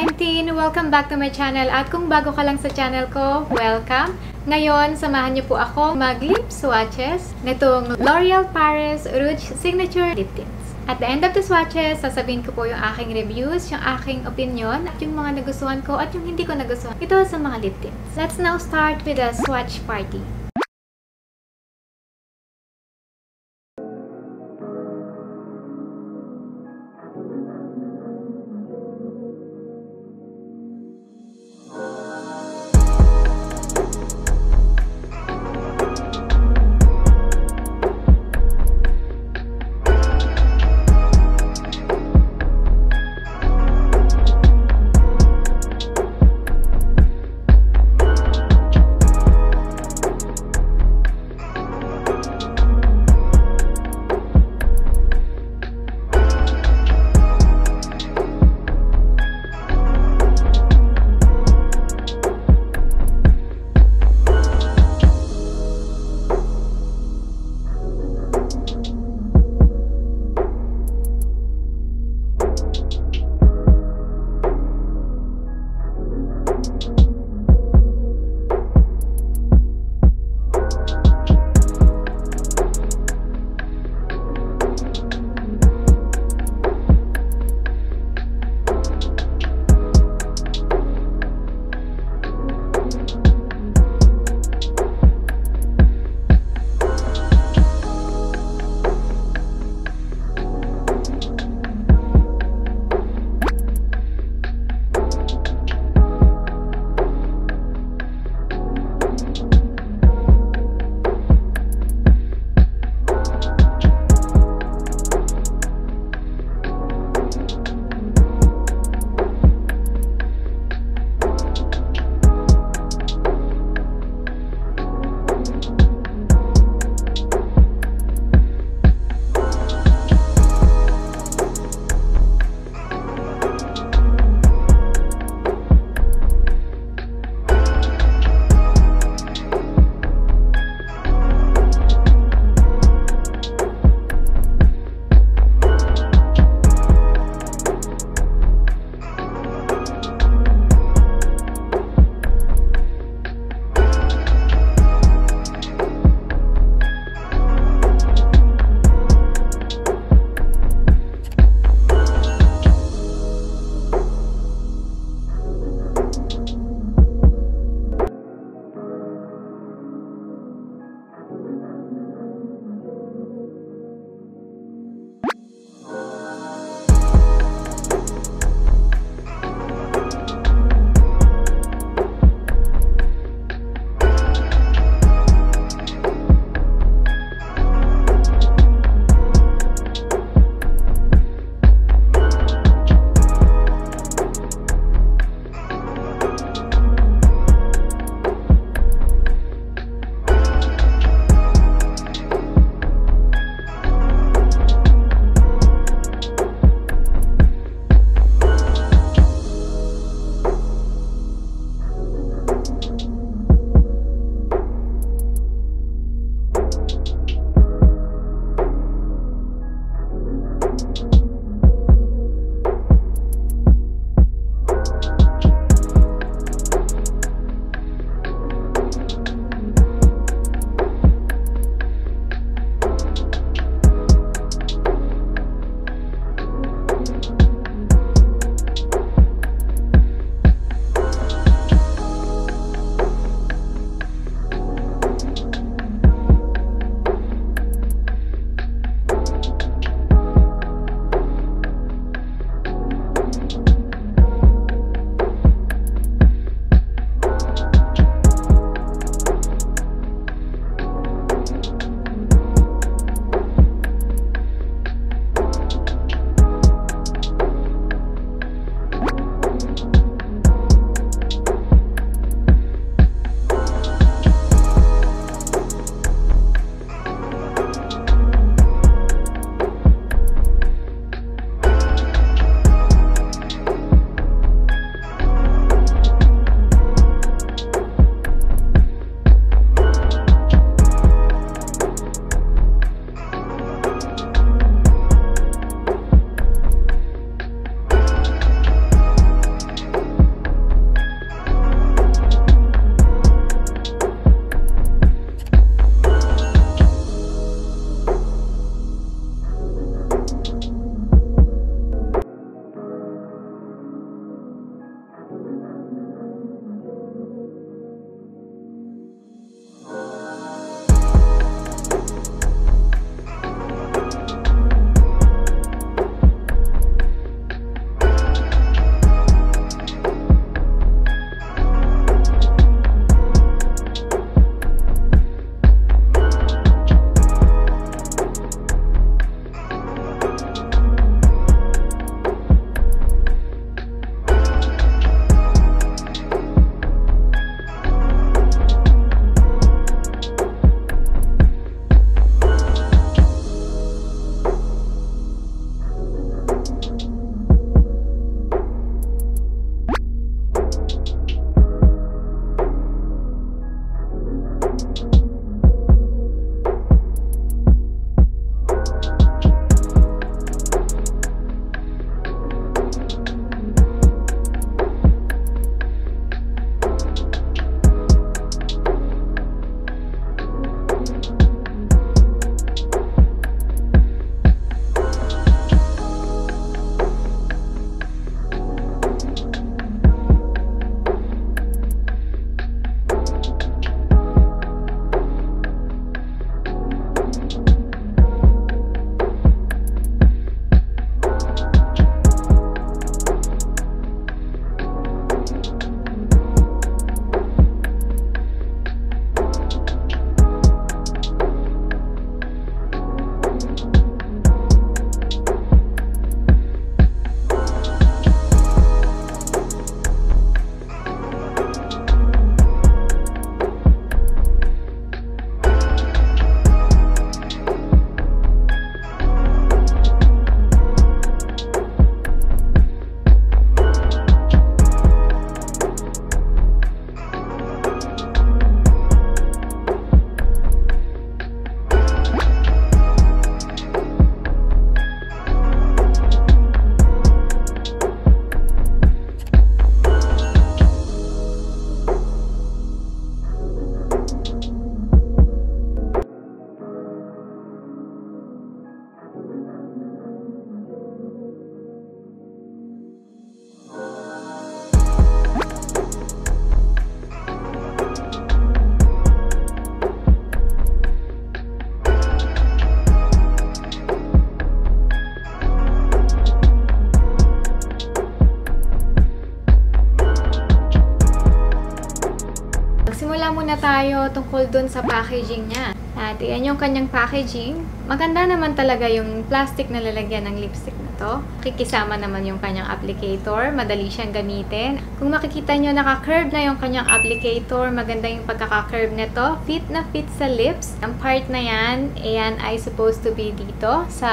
I'm Tin. Welcome back to my channel. At kung bago ka lang sa channel ko, welcome. Ngayon, samahan niyo po ako mag-lip swatches nitong L'Oreal Paris Rouge Signature Lip Tints. At the end of the swatches, sasabihin ko po yung aking reviews, yung aking opinion, at yung mga nagustuhan ko at yung hindi ko nagustuhan. Ito sa mga lip tints. Let's now start with the swatch party. Tungkol dun sa packaging niya. At yan yung kanyang packaging. Maganda naman talaga yung plastic na lalagyan ng lipstick na to. Kikisama naman yung kanyang applicator. Madali siyang gamitin. Kung makikita nyo, naka-curve na yung kanyang applicator. Maganda yung pagkaka-curve nito. Fit na fit sa lips. Ang part na yan, ayan ay supposed to be dito sa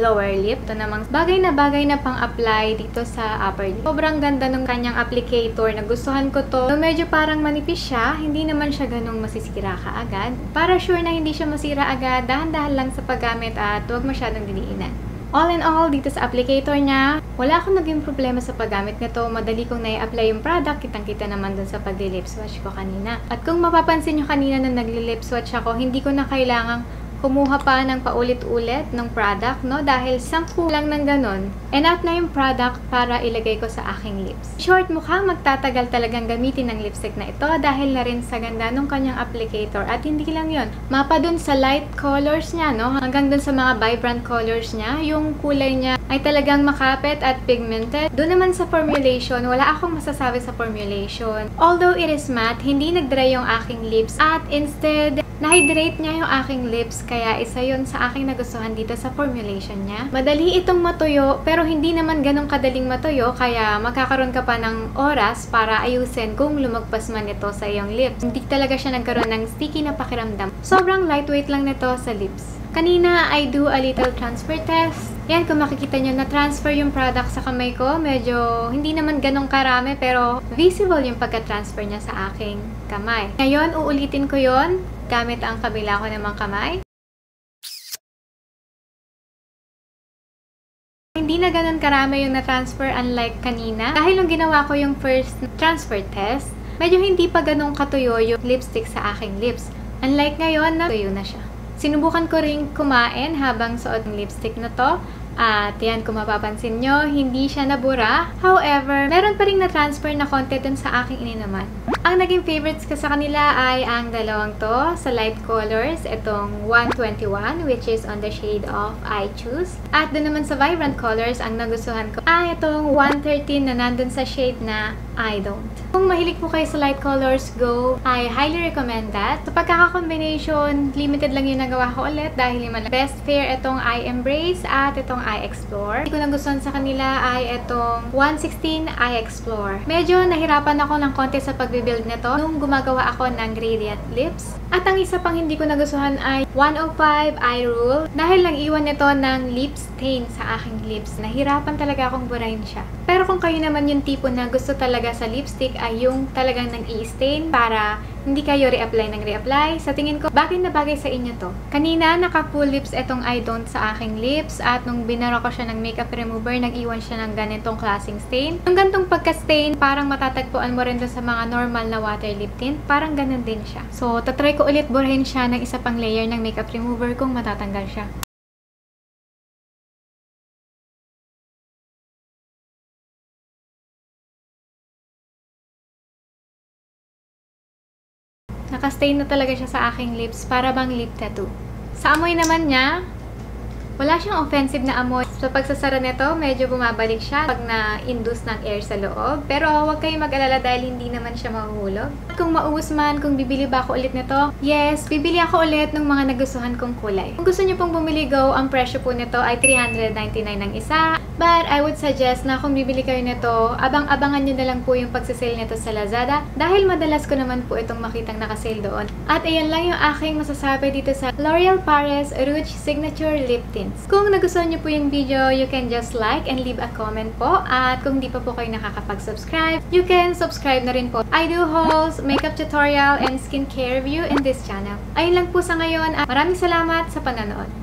lower lip. Ito namang bagay na bagay na pang-apply dito sa upper lip. Sobrang ganda ng kanyang applicator. Nagustuhan ko to. So, medyo parang manipis siya. Hindi naman siya ganong masisira ka agad. Para sure na hindi siya masira agad, dahan-dahan lang sa paggamit at huwag masyadong diniinan. All in all, dito sa applicator niya, wala akong naging problema sa paggamit nito. Madali kong nai-apply yung product. Kitang-kita naman dun sa pagli-lip swatch ko kanina. At kung mapapansin nyo kanina na nagli-lip swatch ako, hindi ko na kailangang kumuha pa ng paulit-ulit ng product, no? Dahil sampu lang ng ganun, enough na yung product para ilagay ko sa aking lips. Short, mukhang magtatagal talagang gamitin ng lipstick na ito dahil na rin sa ganda ng kanyang applicator. At hindi lang yon mapa dun sa light colors niya, no? Hanggang dun sa mga vibrant colors niya, yung kulay niya ay talagang makapit at pigmented. Doon naman sa formulation, wala akong masasabi sa formulation. Although it is matte, hindi nag-dry yung aking lips at instead, na-hydrate niya yung aking lips kaya isa yon sa aking nagustuhan dito sa formulation niya. Madali itong matuyo pero hindi naman ganong kadaling matuyo kaya magkakaroon ka pa ng oras para ayusin kung lumagpas man ito sa iyong lips. Hindi talaga siya nagkaroon ng sticky na pakiramdam. Sobrang lightweight lang nito sa lips. Kanina, I do a little transfer test. Yan, kung makikita nyo, na-transfer yung product sa kamay ko. Medyo, hindi naman ganong karami, pero visible yung pagka-transfer niya sa aking kamay. Ngayon, uulitin ko yon gamit ang kabila ko namang kamay. Hindi na ganun karami yung na-transfer unlike kanina. Dahil nung ginawa ko yung first transfer test, medyo hindi pa ganun katuyo yung lipstick sa aking lips. Unlike ngayon, na tuyo na siya. Sinubukan ko rin kumain habang suot ng lipstick na to. At yan, kung mapapansin nyo, hindi siya nabura. However, meron pa rin na-transfer na konti dun sa aking ininuman. Ang naging favorites ko sa kanila ay ang dalawang to sa light colors. Itong 121 which is on the shade of I Choose. At doon naman sa vibrant colors, ang nagustuhan ko ay itong 113 na nandun sa shade na I Don't. Kung mahilig po kayo sa light colors, go. I highly recommend that. Sa pagkaka-combination, limited lang yung nagawa ko ulit dahil yung best fair itong I Embrace at itong I Explore. Hindi ko nagustuhan sa kanila ay itong 116 I Explore. Medyo nahirapan ako ng konti sa pagbibili build nito nung gumagawa ako ng gradient lips. At ang isa pang hindi ko nagustuhan ay 105 Eye Rule dahil lang iwan nito ng lip stain sa aking lips. Nahirapan talaga akong burahin siya. Pero kung kayo naman yung tipo na gusto talaga sa lipstick ay yung talagang nang i-stain para hindi kayo reapply ng reapply. Sa tingin ko, bagay na bagay sa inyo to. Kanina, naka-full lips itong I don't sa aking lips at nung binara ko siya ng makeup remover, nag-iwan siya ng ganitong klaseng stain. Yung gantong pagka-stain, parang matatagpuan mo rin sa mga normal na water lip tint. Parang ganun din siya. So, tatry ko ulit burahin siya ng isa pang layer ng makeup remover kung matatanggal siya. Nakastain na talaga siya sa aking lips para bang lip tattoo. Sa amoy naman niya, wala siyang offensive na amoy. Sa pagsasara nito, medyo bumabalik siya pag na-induce ng air sa loob. Pero huwag kayong mag-alala dahil hindi naman siya mahuhulog. Kung maubos man, kung bibili ba ako ulit nito, yes, bibili ako ulit ng mga nagustuhan kong kulay. Kung gusto niyo pong bumili go, ang presyo po nito ay 399 ng isa. But I would suggest na kung bibili kayo nito, abang-abangan nyo na lang po yung pagsisale nito sa Lazada dahil madalas ko naman po itong makitang nakasale doon. At ayan lang yung aking masasabi dito sa L'Oreal Paris Rouge Signature Lip Tint comments. Kung nagustuhan niyo po yung video, you can just like and leave a comment po. At kung di pa po kayo nakakapag-subscribe, you can subscribe na rin po. I do hauls, makeup tutorial, and skincare review in this channel. Ayun lang po sa ngayon at maraming salamat sa panonood.